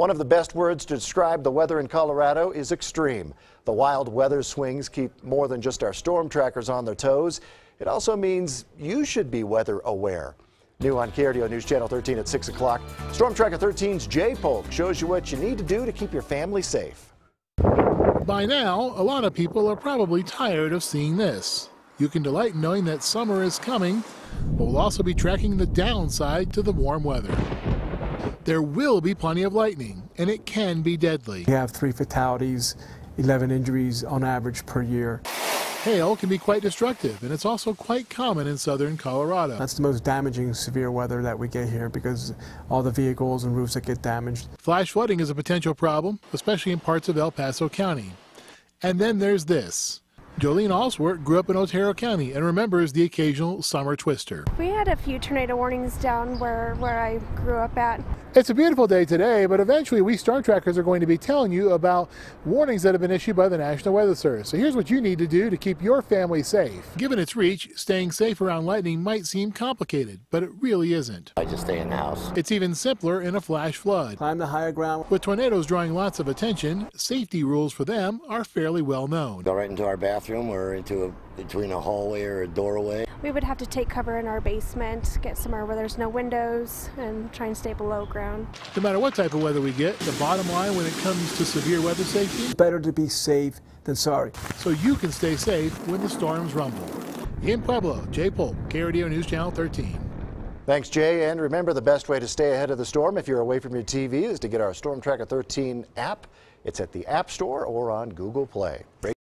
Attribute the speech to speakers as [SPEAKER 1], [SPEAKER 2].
[SPEAKER 1] One of the best words to describe the weather in Colorado is extreme. The wild weather swings keep more than just our storm trackers on their toes. It also means you should be weather aware. New on KRDO News Channel 13 at 6 o'clock. Storm Tracker 13's Jay Polk shows you what you need to do to keep your family safe.
[SPEAKER 2] By now, a lot of people are probably tired of seeing this. You can delight in knowing that summer is coming, but we'll also be tracking the downside to the warm weather. There will be plenty of lightning, and it can be deadly.
[SPEAKER 3] We have three fatalities, 11 injuries on average per year.
[SPEAKER 2] Hail can be quite destructive, and it's also quite common in southern Colorado.
[SPEAKER 3] That's the most damaging severe weather that we get here because all the vehicles and roofs that get damaged.
[SPEAKER 2] Flash flooding is a potential problem, especially in parts of El Paso County. And then there's this. Jolene Allsworth grew up in Otero County and remembers the occasional summer twister.
[SPEAKER 4] We had a few tornado warnings down where, where I grew up at.
[SPEAKER 2] It's a beautiful day today, but eventually we storm trackers are going to be telling you about warnings that have been issued by the National Weather Service. So here's what you need to do to keep your family safe. Given its reach, staying safe around lightning might seem complicated, but it really isn't.
[SPEAKER 5] I just stay in the house.
[SPEAKER 2] It's even simpler in a flash flood.
[SPEAKER 3] Climb the higher ground.
[SPEAKER 2] With tornadoes drawing lots of attention, safety rules for them are fairly well known.
[SPEAKER 5] Go right into our bathroom or into a between a hallway or a doorway.
[SPEAKER 4] We would have to take cover in our basement, get somewhere where there's no windows, and try and stay below ground.
[SPEAKER 2] No matter what type of weather we get, the bottom line when it comes to severe weather safety,
[SPEAKER 3] It's better to be safe than sorry.
[SPEAKER 2] so you can stay safe when the storms rumble. In Pueblo, Jay Polk, KRDO News Channel 13.
[SPEAKER 1] Thanks, Jay. And remember, the best way to stay ahead of the storm if you're away from your TV is to get our Storm Tracker 13 app. It's at the App Store or on Google Play.